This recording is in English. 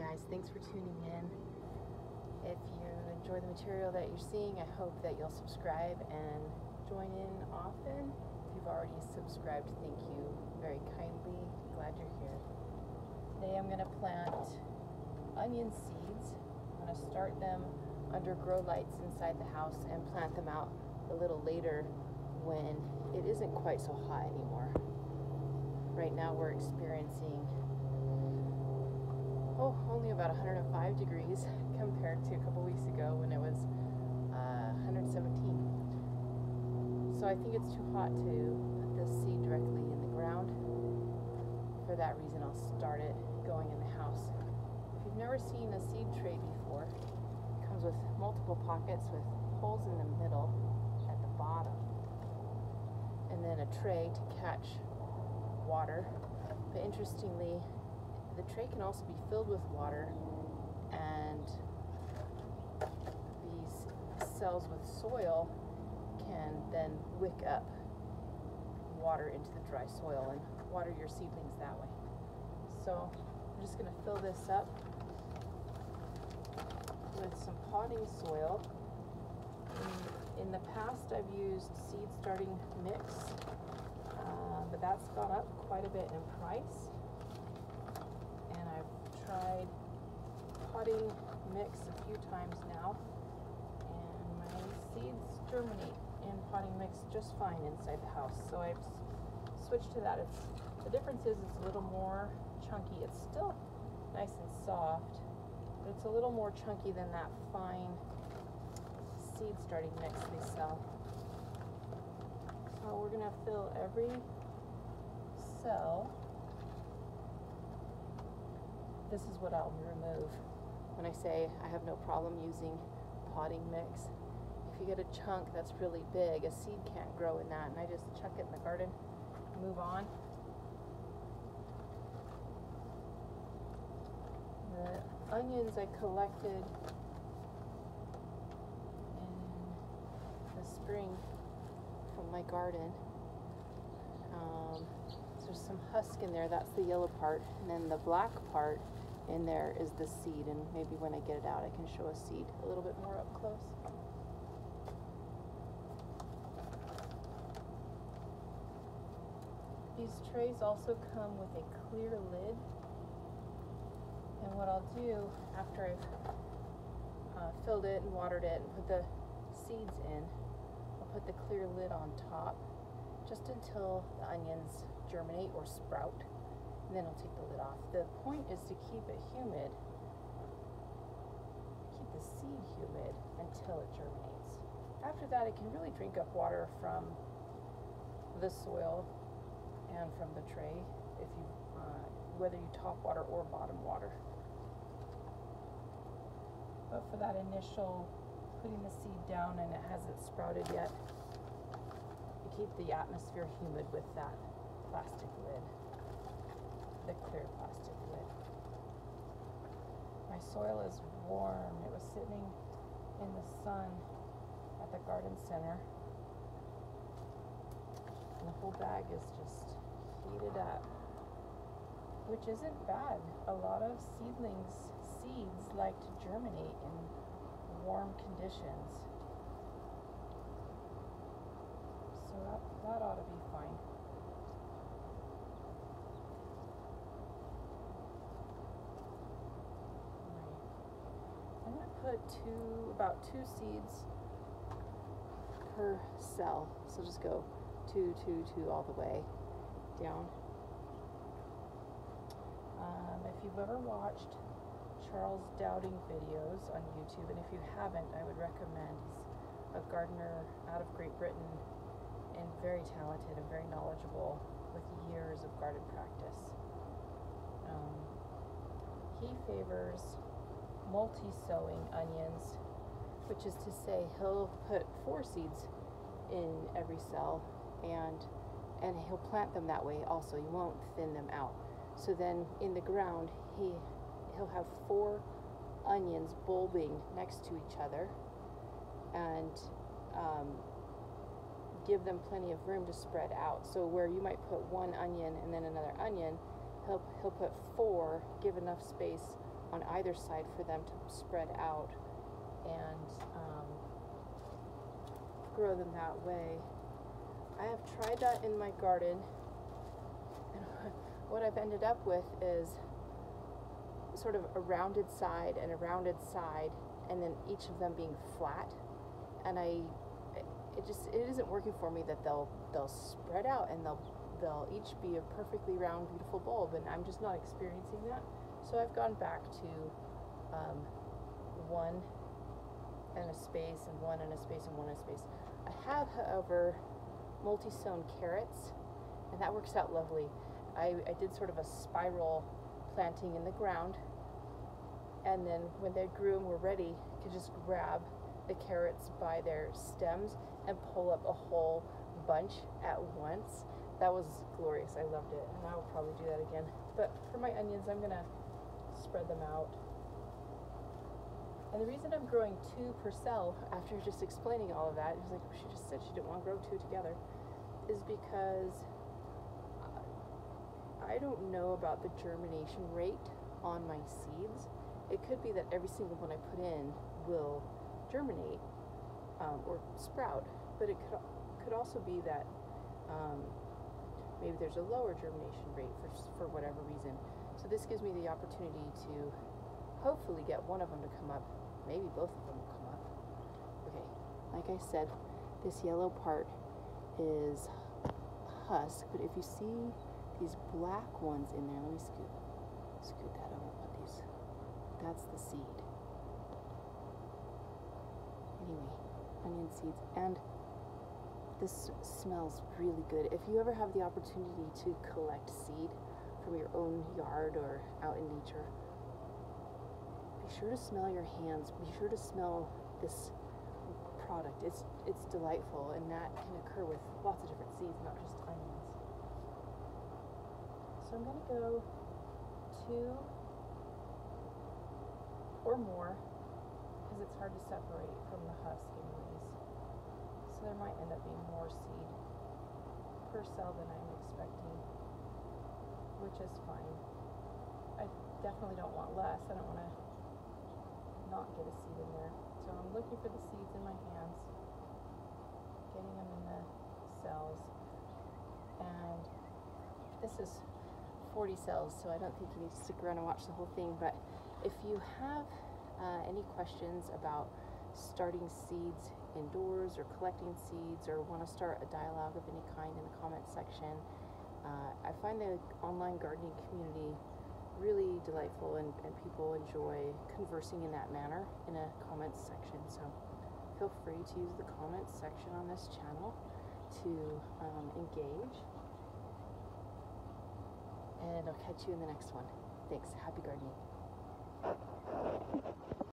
guys, thanks for tuning in. If you enjoy the material that you're seeing, I hope that you'll subscribe and join in often. If you've already subscribed, thank you very kindly. Glad you're here. Today I'm going to plant onion seeds. I'm going to start them under grow lights inside the house and plant them out a little later when it isn't quite so hot anymore. Right now we're experiencing about 105 degrees compared to a couple weeks ago when it was uh, 117. So I think it's too hot to put this seed directly in the ground. For that reason, I'll start it going in the house. If you've never seen a seed tray before, it comes with multiple pockets with holes in the middle at the bottom, and then a tray to catch water. But interestingly, the tray can also be filled with water and these cells with soil can then wick up water into the dry soil and water your seedlings that way. So I'm just going to fill this up with some potting soil. In, in the past I've used seed starting mix, uh, but that's gone up quite a bit in price tried potting mix a few times now and my seeds germinate in potting mix just fine inside the house. So I've switched to that. It's, the difference is it's a little more chunky. It's still nice and soft, but it's a little more chunky than that fine seed starting mix they sell. So we're gonna fill every cell this is what I'll remove when I say I have no problem using potting mix. If you get a chunk that's really big, a seed can't grow in that, and I just chuck it in the garden, move on. The onions I collected in the spring from my garden. Um, there's some husk in there, that's the yellow part, and then the black part in there is the seed and maybe when I get it out I can show a seed a little bit more up close. These trays also come with a clear lid and what I'll do after I've uh, filled it and watered it and put the seeds in, I'll put the clear lid on top just until the onions germinate or sprout and then I'll take the lid off. The point is to keep it humid, keep the seed humid until it germinates. After that, it can really drink up water from the soil and from the tray, if you, uh, whether you top water or bottom water. But for that initial putting the seed down and it hasn't sprouted yet, you keep the atmosphere humid with that plastic lid the clear plastic lid. My soil is warm. It was sitting in the sun at the garden center. And the whole bag is just heated up, which isn't bad. A lot of seedlings, seeds like to germinate in warm conditions. So that, that ought to be fine. Put two, about two seeds per cell. So just go two, two, two all the way down. Um, if you've ever watched Charles Dowding videos on YouTube, and if you haven't, I would recommend. He's a gardener out of Great Britain and very talented and very knowledgeable with years of garden practice. Um, he favors multi-sowing onions, which is to say he'll put four seeds in every cell and and he'll plant them that way also. You won't thin them out. So then in the ground he he'll have four onions bulbing next to each other and um, give them plenty of room to spread out. So where you might put one onion and then another onion, he'll he'll put four, give enough space on either side for them to spread out and um, grow them that way. I have tried that in my garden, and what I've ended up with is sort of a rounded side and a rounded side, and then each of them being flat. And I, it just it isn't working for me that they'll they'll spread out and they'll they'll each be a perfectly round, beautiful bulb, and I'm just not experiencing that. So I've gone back to um, one and a space, and one and a space, and one and a space. I have, however, multi-sown carrots, and that works out lovely. I, I did sort of a spiral planting in the ground, and then when they grew and were ready, I could just grab the carrots by their stems and pull up a whole bunch at once. That was glorious. I loved it, and I will probably do that again. But for my onions, I'm gonna spread them out. And the reason I'm growing two per cell after just explaining all of that, was like she just said she didn't want to grow two together, is because I don't know about the germination rate on my seeds. It could be that every single one I put in will germinate um, or sprout, but it could could also be that um, maybe there's a lower germination rate for for whatever reason. So this gives me the opportunity to hopefully get one of them to come up. Maybe both of them will come up. Okay, like I said, this yellow part is husk, but if you see these black ones in there, let me scoot, scoot that over, these, that's the seed. Anyway, onion seeds, and this smells really good. If you ever have the opportunity to collect seed from your own yard or out in nature, be sure to smell your hands. Be sure to smell this product. It's it's delightful, and that can occur with lots of different seeds, not just onions. So I'm gonna go two or more because it's hard to separate from the husk anyways. So there might end up being more seed per cell than I'm expecting, which is fine. I definitely don't want less. I don't want to not get a seed in there. So I'm looking for the seeds in my hands, getting them in the cells. And this is 40 cells, so I don't think you need to stick around and watch the whole thing. But if you have uh, any questions about starting seeds indoors or collecting seeds or want to start a dialogue of any kind in the comments section, uh, I find the online gardening community really delightful and, and people enjoy conversing in that manner in a comments section. So feel free to use the comments section on this channel to um, engage. And I'll catch you in the next one. Thanks. Happy gardening.